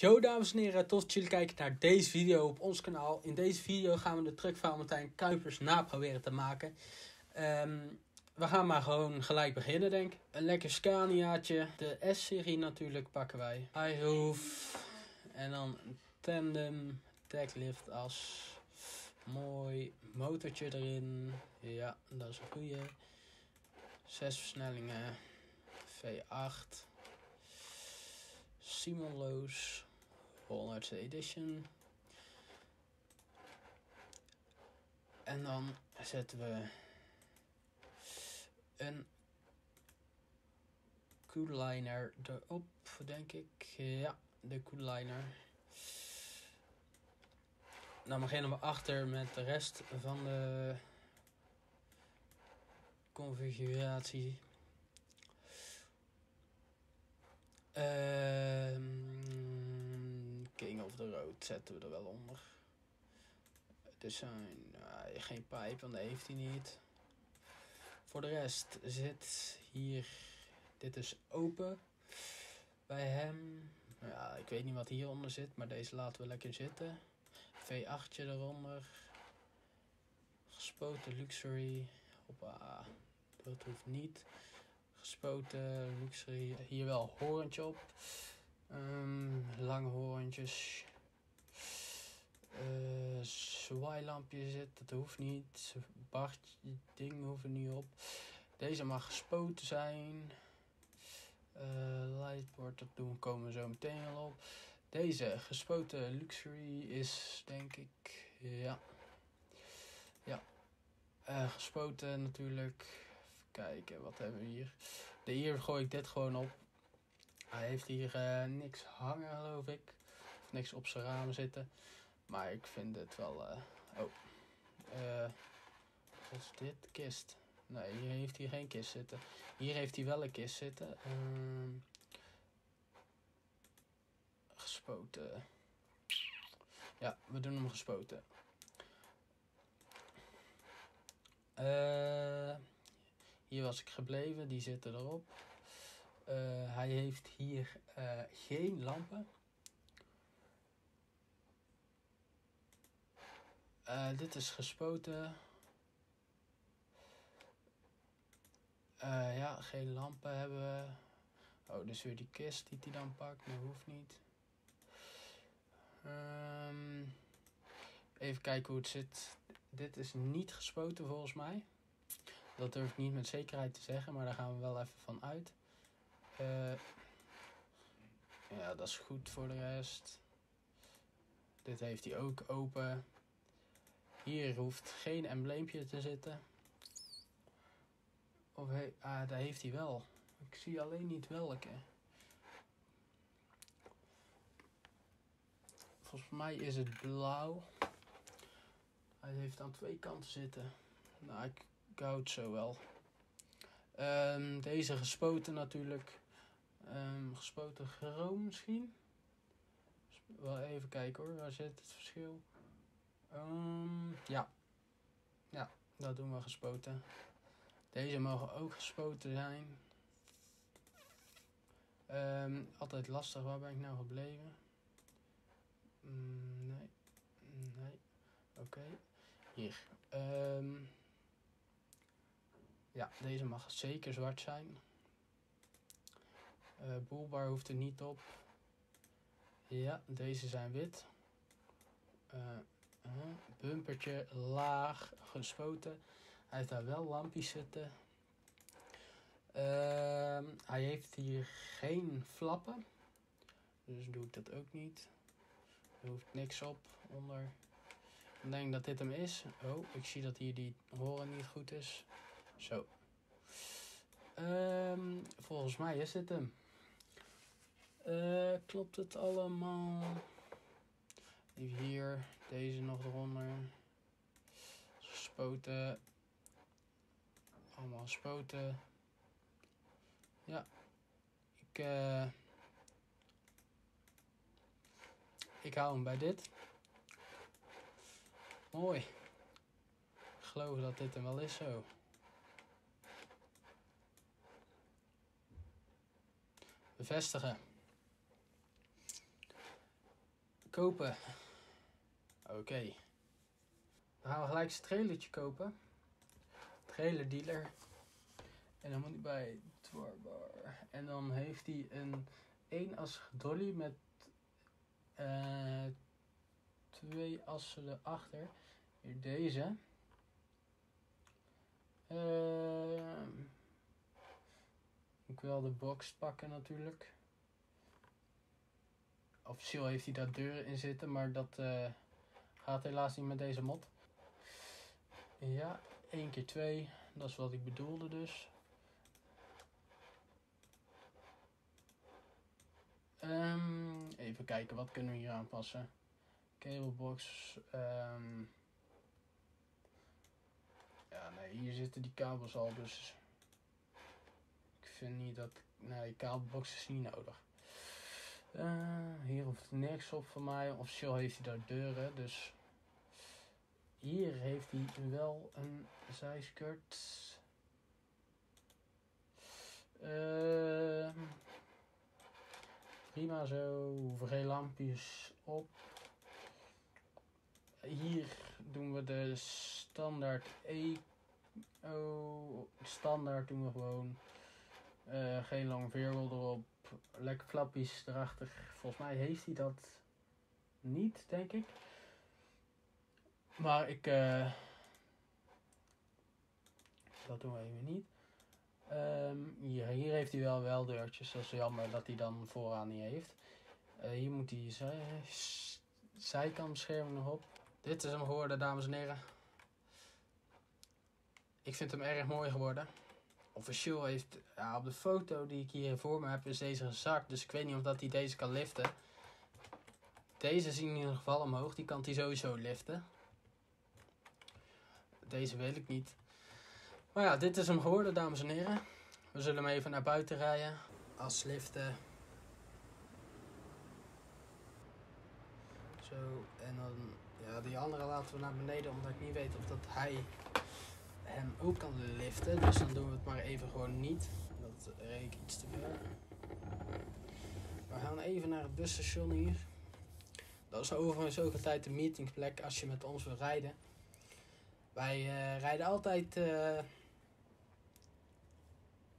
Yo dames en heren, tot dat jullie kijken naar deze video op ons kanaal. In deze video gaan we de truck van Martijn Kuipers naproberen te maken. Ehm, we gaan maar gewoon gelijk beginnen denk ik. Een lekker Scaniaatje. De S-serie natuurlijk pakken wij. Highhoof. En dan tandem decklift as. Mooi motortje erin. Ja, dat is een goeie. Zes versnellingen. V8. Simon Loos. 100 edition. En dan zetten we een cooliner erop, denk ik. Ja, de cooliner. Dan beginnen we achter met de rest van de configuratie. Ehm, Road zetten we er wel onder. Design, uh, geen pijp, want dat heeft hij niet. Voor de rest zit hier, dit is open bij hem. Ja, ik weet niet wat hieronder zit, maar deze laten we lekker zitten. V8 eronder. Gespoten luxury. Hoppa, dat hoeft niet. Gespoten luxury. Hier wel horentje op. Um, lange horentjes. Uh, zwaailampje zit, dat hoeft niet. Bartje, ding hoeft er niet op. Deze mag gespoten zijn. Uh, lightboard, dat doen komen we zo meteen al op. Deze gespoten luxury is denk ik, ja. Ja. Uh, gespoten natuurlijk. Even kijken, wat hebben we hier? De hier gooi ik dit gewoon op. Hij heeft hier niks hangen geloof ik. Of niks op zijn ramen zitten. Maar ik vind het wel... Uh, oh. Wat is dit? Kist. Nee, hier heeft hij geen kist zitten. Hier heeft hij wel een kist zitten. Uh, gespoten. Ja, we doen hem gespoten. Uh, hier was ik gebleven, die zitten erop. Hij heeft hier geen lampen. Uh, dit is gespoten. ja, geen lampen hebben we. Oh, dus weer die kist die hij dan pakt. Dat hoeft niet. Um, even kijken hoe het zit. Dit is niet gespoten volgens mij. Dat durf ik niet met zekerheid te zeggen, maar daar gaan we wel even van uit. Uh, ja, dat is goed voor de rest. Dit heeft hij ook open. Hier hoeft geen embleempje te zitten. Of he ah, daar heeft hij wel. Ik zie alleen niet welke. Volgens mij is het blauw. Hij heeft aan twee kanten zitten. Nou, ik, ik het zo wel. Um, deze gespoten natuurlijk. Um, gespoten chroom misschien. Wel even kijken hoor, waar zit het verschil? Um, ja. Ja, dat doen we gespoten. Deze mogen ook gespoten zijn. Um, altijd lastig, waar ben ik nou gebleven? Mm, nee. Nee. Oké. Hier. Um, ja, deze mag zeker zwart zijn. Uh, boelbar hoeft er niet op. Ja, deze zijn wit. Uh, bumpertje laag gespoten. Hij heeft daar wel lampjes zitten. Uh, hij heeft hier geen flappen. Dus doe ik dat ook niet. Er hoeft niks op onder. Ik denk dat dit hem is. Oh, ik zie dat hier die horen niet goed is. Zo. Um, volgens mij is dit hem. Uh, klopt het allemaal? Hier, deze nog eronder. Gespoten. Allemaal gespoten. Ja. Ik, uh, ik hou hem bij dit. Mooi. Ik geloof dat dit hem wel is zo. Bevestigen. Kopen. Oké. Dan gaan we gelijk zijn trailertje kopen. Trailer dealer. En dan moet hij bij Dwarbar. En dan heeft hij een één as dolly met eh, twee assen erachter. Hier deze. Ehm ik wil de box pakken natuurlijk. Officieel heeft hij daar deuren in zitten, maar dat eh, gaat helaas niet met deze mod. Ja, 1 keer 2, dat is wat ik bedoelde dus. Ehm, even kijken, wat kunnen we hier aanpassen? Cablebox. ehm ja, nee, hier zitten die kabels al, dus ik vind niet dat. Nee, kabelbox is niet nodig. Eh, hier hoeft niks op van mij. Officieel heeft hij daar deuren, dus. Hier heeft hij wel een zijskirt. Ehm prima zo. Geen lampjes op. Hier doen we de standaard E. Oh, standaard doen we gewoon. Eh, geen lang veerwil erop. Lekker flappies erachter. Volgens mij heeft hij dat niet, denk ik. Maar ik. eh, dat doen we even niet. Ehm, hier, hier heeft hij wel wel deurtjes. Dat is jammer dat hij dan vooraan niet heeft. Eh, hier moet hij zij, s- zijkantbescherming nog op. Dit is hem geworden, dames en heren. Ik vind hem erg mooi geworden. Officieel heeft, ja, op de foto die ik hier voor me heb, is deze gezakt. Dus ik weet niet of dat hij deze kan liften. Deze zie ik in ieder geval omhoog. Die kan hij sowieso liften. Deze weet ik niet. Maar ja, dit is hem geworden, dames en heren. We zullen hem even naar buiten rijden. Als liften. Zo, en dan, ja, die andere laten we naar beneden, omdat ik niet weet of dat hij hem ook kan liften. Dus dan doen we het maar even gewoon niet. Dat reek iets te ver. We gaan even naar het busstation hier. Dat is overigens ook altijd de meetingplek als je met ons wil rijden. Wij eh, rijden altijd eh,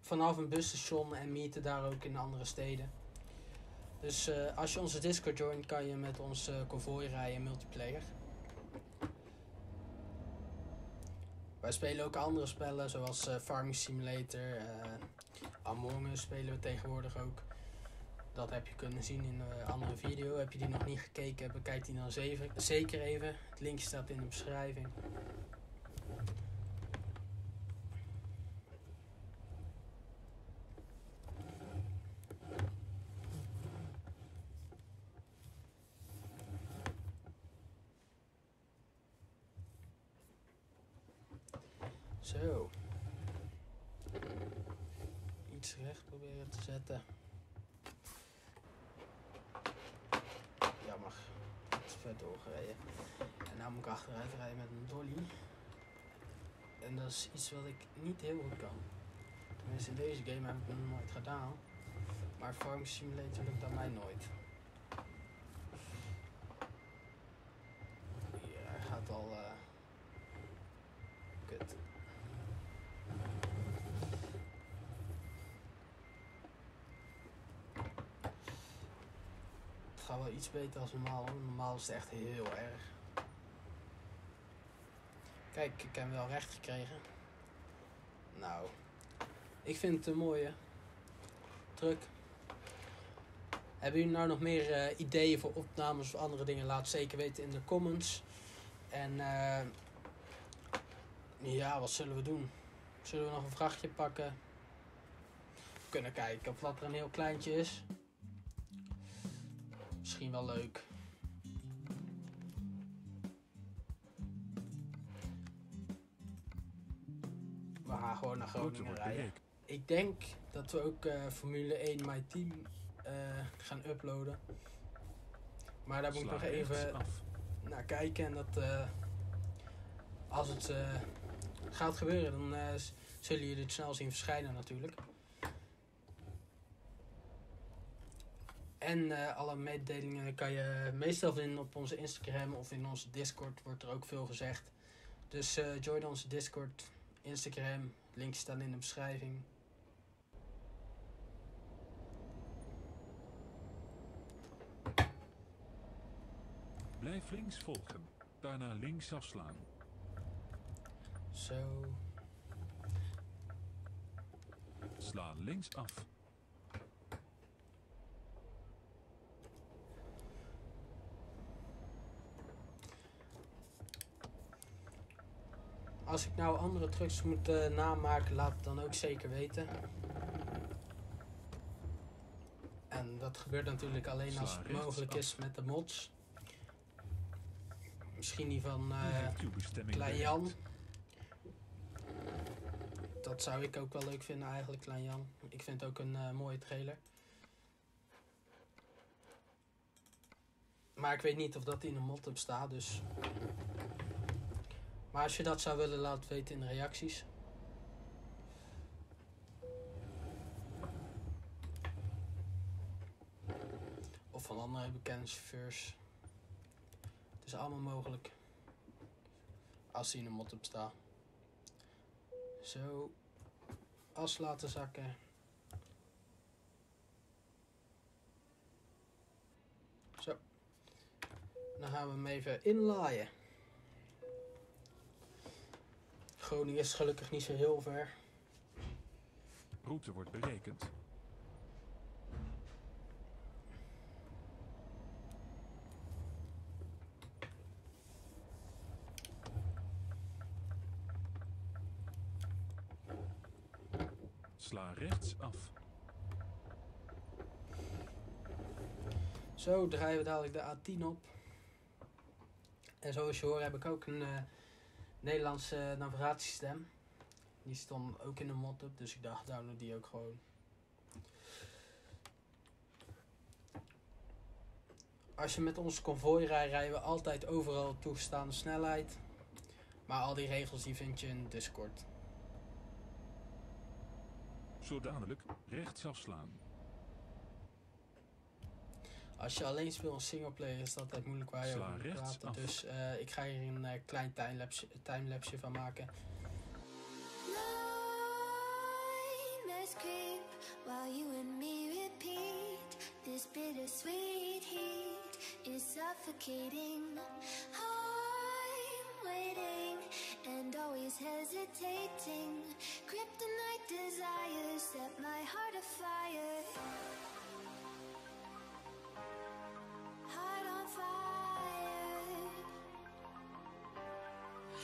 vanaf een busstation en meeten daar ook in andere steden. Dus eh, als je onze Discord joint, kan je met ons eh convoy rijden multiplayer. Wij spelen ook andere spellen zoals Farming Simulator, Among Us spelen we tegenwoordig ook. Dat heb je kunnen zien in een andere video. Heb je die nog niet gekeken, bekijk die dan zeker even. Het linkje staat in de beschrijving. Zo. Iets recht proberen te zetten. Jammer. Het is vet doorgereden. En nu moet ik achteruit rijden met een dolly. En dat is iets wat ik niet heel goed kan. Tenminste, in deze game heb ik het nog nooit gedaan. Maar Farming Simulator lukt aan mij nooit. Hier, hij gaat al... eh kut. Het gaat wel iets beter als normaal. Normaal is het echt heel erg. Kijk, ik heb wel recht gekregen. Nou, ik vind het een mooie truck. Hebben jullie nou nog meer eh, ideeën voor opnames of andere dingen? Laat zeker weten in de comments. En eh, ja, wat zullen we doen? Zullen we nog een vrachtje pakken? Kunnen kijken of wat er een heel kleintje is. Misschien wel leuk. We gaan gewoon naar Groningen rijden. Ik denk dat we ook eh, Formule 1 My Team eh, gaan uploaden. Maar daar moet ik nog even af. naar kijken. En dat eh, als het gaat gebeuren, dan zullen jullie het snel zien verschijnen natuurlijk. En eh, alle mededelingen kan je meestal vinden op onze Instagram of in onze Discord, wordt er ook veel gezegd. Dus uh, join onze Discord, Instagram, links staan in de beschrijving. Blijf links volgen, daarna links afslaan. Zo. Sla links af. Als ik nou andere trucks moet uh, namaken, laat het dan ook zeker weten. En dat gebeurt natuurlijk alleen als het mogelijk is met de mods. Misschien die van uh, Klein Jan. Dat zou ik ook wel leuk vinden eigenlijk, Klein Jan. Ik vind het ook een uh, mooie trailer. Maar ik weet niet of dat in een mod staat, dus... Maar als je dat zou willen, laat weten in de reacties. Of van andere bekende chauffeurs. Het is allemaal mogelijk. Als die in een mod op staat. Zo. As laten zakken. Zo. Dan gaan we hem even inlaaien. Groningen is gelukkig niet zo heel ver. Route wordt berekend. Sla rechts af. Zo draaien we dadelijk de A10 op. En zoals je hoort heb ik ook een uh, Nederlandse navigatiestem. Die stond ook in de mod up, dus ik dacht download die ook gewoon. Als je met ons konvooi rijdt, rijden we altijd overal toegestaande snelheid. Maar al die regels die vind je in Discord. Zo dadelijk rechts afslaan. Als je alleen speelt een singleplayer is dat altijd moeilijk waar je Sla over moet rechts praten. af. Dus eh, ik ga hier een eh, klein timelapse, timelapse van maken. While you and me repeat. This bittersweet heat is suffocating. I'm waiting and always hesitating. Kryptonite desires set my heart afire.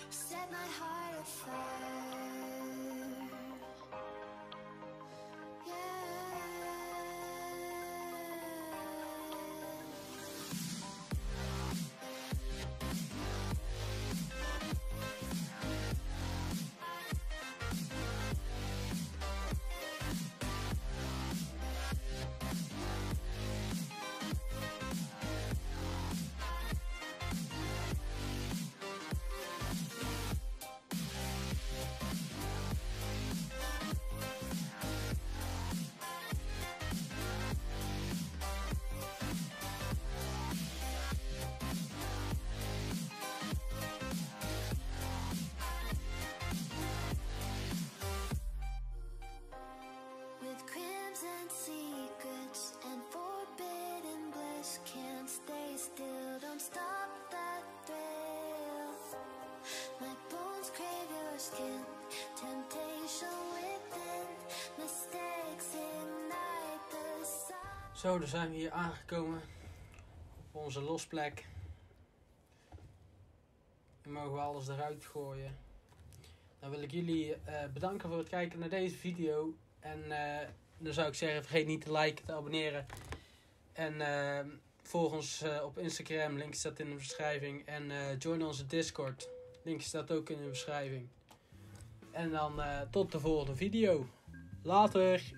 Set my heart afire. Zo, dan zijn we hier aangekomen op onze losplek. Nu mogen we alles eruit gooien. Dan wil ik jullie eh, bedanken voor het kijken naar deze video. En eh, dan zou ik zeggen, vergeet niet te liken, te abonneren. En eh, volg ons op Instagram, link staat in de beschrijving. En join onze Discord, link staat ook in de beschrijving. En dan tot de volgende video. Later!